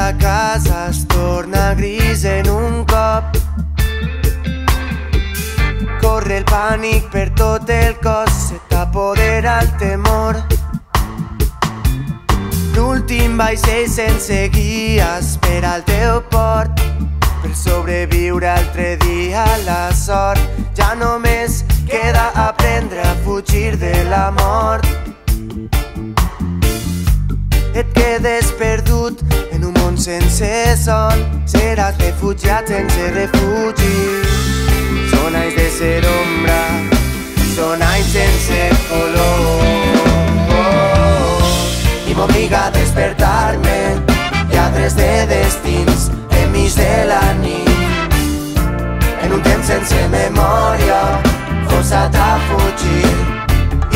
la casa es torna gris en un cop. Corre el pànic per tot el cos, se t'apodera el temor. L'últim vaixell sense guia espera el teu port per sobreviure altre dia la sort. Ja només queda aprendre a fugir de la mort. Quedes perdut en un món sense son, seràs refugiat sense refugi. Són anys de ser ombra, són anys sense color. I m'obliga a despertar-me, lladres de destins enmig de la nit. En un temps sense memòria, forçat a fugir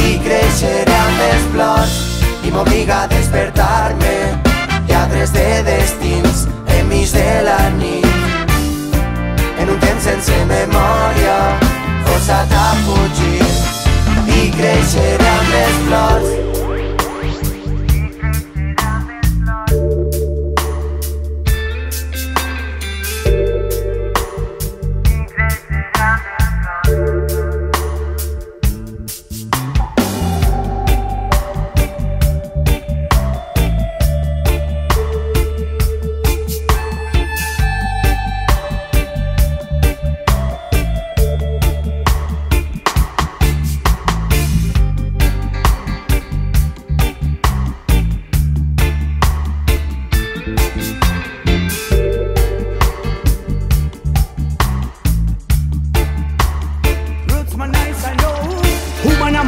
i creixeré amb els plors i m'obliga a despertar-me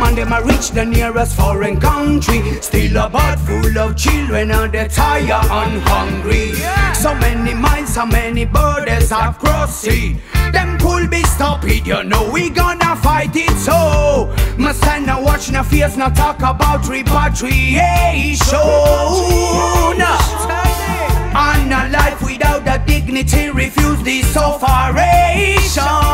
and them a reach the nearest foreign country. Still a bed full of children and they tired and hungry. So many miles, so many borders have crossed sea Them could be stopped, you know we gonna fight it. So Must stand and watch no face, no talk about repatriation. And a life without the dignity refuse the sufferation.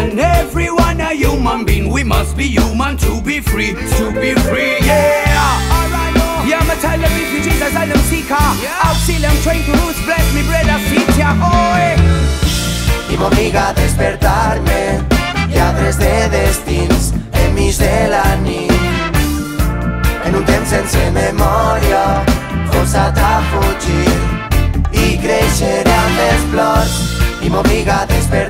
Citizen, everyone a human being. We must be human to be free, to be free. Yeah. Alright. Yeah, me tell the refugees asylum seeker. Auxilium trying to roots, bless me brother, sit ya, oi. i m'obliga a despertar-me lladres de destins enmig de la nit en un temps sense memòria forçat a fugir i creixeré amb els plors i m'obliga a despertar-me